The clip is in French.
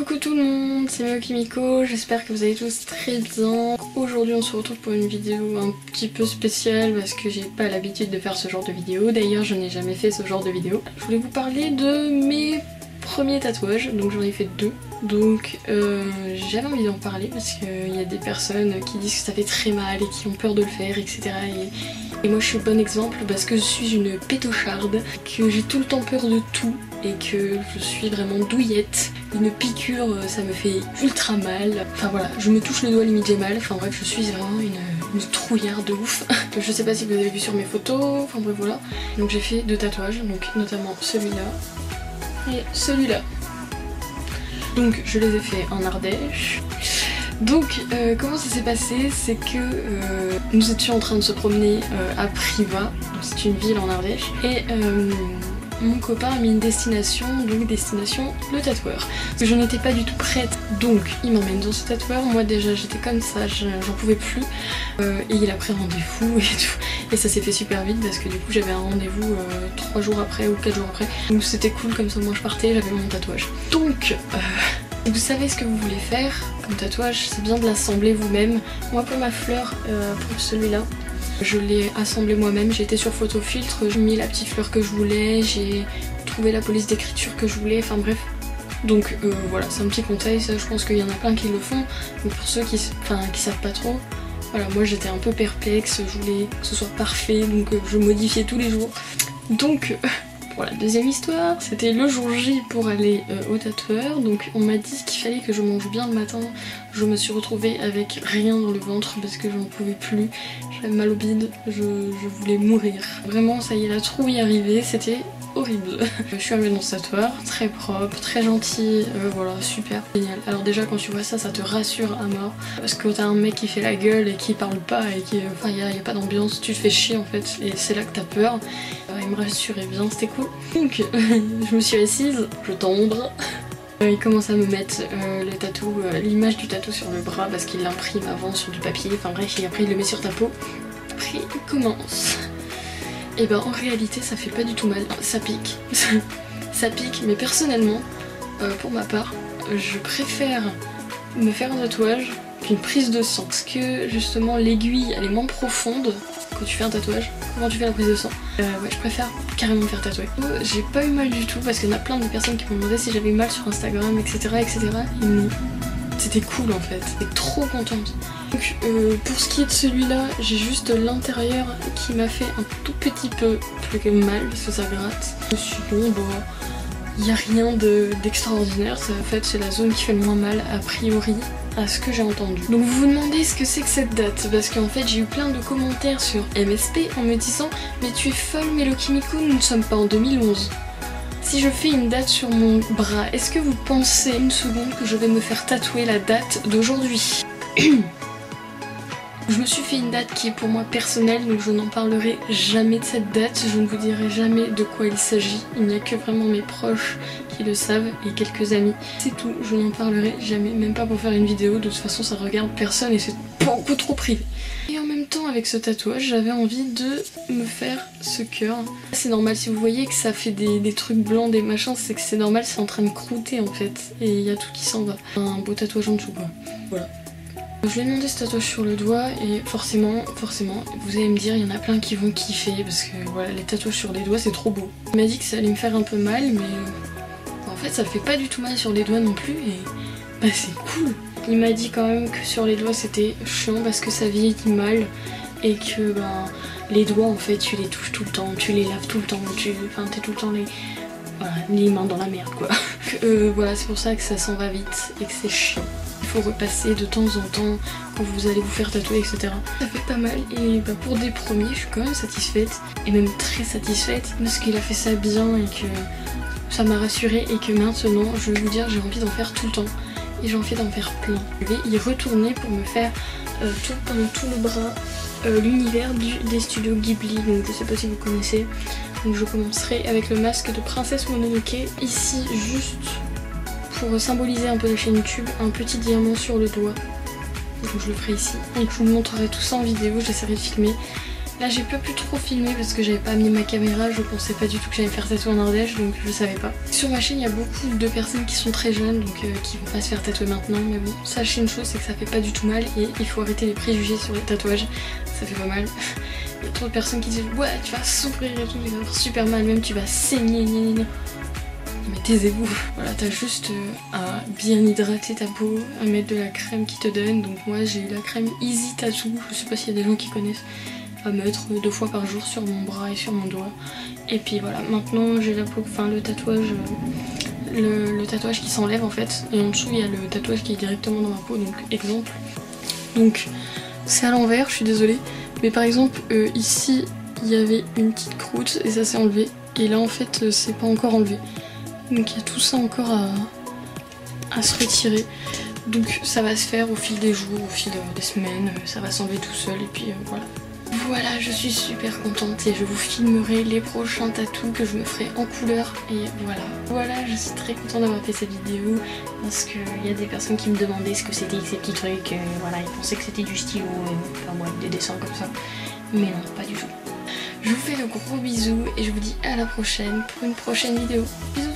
Coucou tout le monde, c'est Mio Kimiko, j'espère que vous allez tous très bien. Aujourd'hui on se retrouve pour une vidéo un petit peu spéciale parce que j'ai pas l'habitude de faire ce genre de vidéo. D'ailleurs je n'ai jamais fait ce genre de vidéo. Je voulais vous parler de mes premiers tatouages, donc j'en ai fait deux. Donc euh, j'avais envie d'en parler parce qu'il y a des personnes qui disent que ça fait très mal et qui ont peur de le faire, etc. Et, moi je suis bon exemple parce que je suis une pétocharde, que j'ai tout le temps peur de tout et que je suis vraiment douillette. Une piqûre euh, ça me fait ultra mal. Enfin voilà, je me touche le doigt limite j'ai mal. Enfin bref, je suis vraiment une, une trouillarde de ouf. je sais pas si vous avez vu sur mes photos, enfin bref voilà. Donc j'ai fait deux tatouages, donc notamment celui-là et celui-là. Donc je les ai fait en Ardèche. Donc euh, comment ça s'est passé? C'est que euh, nous étions en train de se promener à Priva, c'est une ville en Ardèche, et mon copain a mis une destination, donc destination le tatoueur. Parce que je n'étais pas du tout prête, donc il m'emmène dans ce tatoueur. Moi déjà j'étais comme ça, j'en pouvais plus. et il a pris rendez-vous et tout. Et ça s'est fait super vite parce que du coup j'avais un rendez-vous 3 jours après ou 4 jours après. Donc c'était cool comme ça moi je partais, j'avais mon tatouage. Donc vous savez ce que vous voulez faire comme tatouage, c'est bien de l'assembler vous-même. Moi pour ma fleur, euh, pour celui-là, je l'ai assemblé moi-même, j'ai été sur photofiltre, j'ai mis la petite fleur que je voulais, j'ai trouvé la police d'écriture que je voulais, enfin bref. Donc euh, voilà, c'est un petit conseil, ça je pense qu'il y en a plein qui le font, mais pour ceux qui, qui savent pas trop, voilà, moi j'étais un peu perplexe, je voulais que ce soit parfait, donc euh, je modifiais tous les jours. Donc la deuxième histoire, c'était le jour J pour aller euh, au tatoueur. Donc on m'a dit qu'il fallait que je mange bien le matin. Je me suis retrouvée avec rien dans le ventre parce que j'en pouvais plus. J'avais mal au bide, je, voulais mourir. Vraiment, ça y est, la trouille arrivée, c'était horrible. je suis arrivée dans ce tatoueur, très propre, très gentil, euh, voilà, super, génial. Alors déjà quand tu vois ça, ça te rassure à mort. Parce que t'as un mec qui fait la gueule et qui parle pas et qui... Enfin, il a, pas d'ambiance, tu te fais chier en fait. Et c'est là que t'as peur. Il me rassurait bien, c'était cool. Donc, je me suis assise, je tombe. Il commence à me mettre euh, euh, l'image du tatou sur le bras parce qu'il l'imprime avant sur du papier, enfin bref, et après il le met sur ta peau. Après il commence. Et ben en réalité ça fait pas du tout mal, ça pique. ça pique, mais personnellement, euh, pour ma part, je préfère me faire un tatouage qu'une prise de sang. Parce que justement l'aiguille elle est moins profonde tu fais un tatouage. Comment tu fais la prise de sang euh, Ouais je préfère carrément me faire tatouer. J'ai pas eu mal du tout parce qu'il y en a plein de personnes qui m'ont demandé si j'avais eu mal sur Instagram etc etc. C'était cool en fait, j'étais trop contente. Donc euh, pour ce qui est de celui-là, j'ai juste l'intérieur qui m'a fait un tout petit peu plus mal parce que ça gratte. Je me suis dit bon, il n'y a rien d'extraordinaire, en fait c'est la zone qui fait le moins mal a priori ce que j'ai entendu. Donc vous vous demandez ce que c'est que cette date parce qu'en fait j'ai eu plein de commentaires sur MSP en me disant mais tu es folle Melo Kimiko, nous ne sommes pas en 2011. Si je fais une date sur mon bras, est-ce que vous pensez une seconde que je vais me faire tatouer la date d'aujourd'hui? Je me suis fait une date qui est pour moi personnelle, donc je n'en parlerai jamais de cette date, je ne vous dirai jamais de quoi il s'agit. Il n'y a que vraiment mes proches qui le savent et quelques amis. C'est tout, je n'en parlerai jamais, même pas pour faire une vidéo, de toute façon ça regarde personne et c'est beaucoup trop privé. Et en même temps avec ce tatouage j'avais envie de me faire ce cœur. C'est normal si vous voyez que ça fait des, trucs blancs, des machins, c'est que c'est normal, c'est en train de croûter en fait. Et il y a tout qui s'en va. Un beau tatouage en dessous quoi. Voilà. Je lui ai demandé ce tatouage sur le doigt et forcément, forcément, vous allez me dire, il y en a plein qui vont kiffer parce que voilà, les tatouages sur les doigts c'est trop beau. Il m'a dit que ça allait me faire un peu mal mais en fait ça fait pas du tout mal sur les doigts non plus et bah c'est cool. Il m'a dit quand même que sur les doigts c'était chiant parce que ça vieillit mal et que ben, les doigts en fait tu les touches tout le temps, tu les laves tout le temps, tu enfin tout le temps les, les mains dans la merde quoi. Euh, voilà c'est pour ça que ça s'en va vite et que c'est chiant. Faut repasser de temps en temps quand vous allez vous faire tatouer etc. Ça fait pas mal et bah, pour des premiers je suis quand même satisfaite et même très satisfaite parce qu'il a fait ça bien et que ça m'a rassurée et que maintenant je vais vous dire j'ai envie d'en faire tout le temps et j'ai envie d'en faire plein. Je vais y retourner pour me faire euh, tout, pendant tout le bras euh, l'univers des studios Ghibli, donc je sais pas si vous connaissez. Donc je commencerai avec le masque de Princesse Mononoke. Ici juste pour symboliser un peu la chaîne YouTube, un petit diamant sur le doigt. Donc je le ferai ici. Et je vous montrerai tout ça en vidéo, j'essaierai de filmer Là j'ai pas pu trop filmer parce que j'avais pas mis ma caméra, je pensais pas du tout que j'allais faire tatouer en Ardèche donc je savais pas. Sur ma chaîne il y a beaucoup de personnes qui sont très jeunes donc euh, qui vont pas se faire tatouer maintenant mais bon sachez une chose c'est que ça fait pas du tout mal et il faut arrêter les préjugés sur les tatouages, ça fait pas mal. Il y a trop de personnes qui disent ouais tu vas souffrir et tout, tu vas avoir super mal, même tu vas saigner, mais taisez-vous. Voilà, t'as juste euh, à bien hydrater ta peau, à mettre de la crème qui te donne. Donc moi j'ai eu la crème Easy Tattoo, je sais pas s'il y a des gens qui connaissent, à mettre deux fois par jour sur mon bras et sur mon doigt. Et puis voilà, maintenant j'ai la peau, enfin le tatouage, euh, le, tatouage qui s'enlève en fait. Et en dessous il y a le tatouage qui est directement dans ma peau, donc exemple. Donc c'est à l'envers, je suis désolée. Mais par exemple euh, ici il y avait une petite croûte et ça s'est enlevé. Et là en fait c'est pas encore enlevé. Donc il y a tout ça encore à, se retirer. Donc ça va se faire au fil des jours, au fil des semaines, ça va s'enlever tout seul et puis euh, voilà. Voilà, je suis super contente et je vous filmerai les prochains tatous que je me ferai en couleur et voilà. Voilà, je suis très contente d'avoir fait cette vidéo parce qu'il y a des personnes qui me demandaient ce que c'était ces petits trucs, euh, voilà, ils pensaient que c'était du stylo, enfin moi, des dessins comme ça. Mais non, pas du tout. Je vous fais de gros bisous et je vous dis à la prochaine pour une prochaine vidéo. Bisous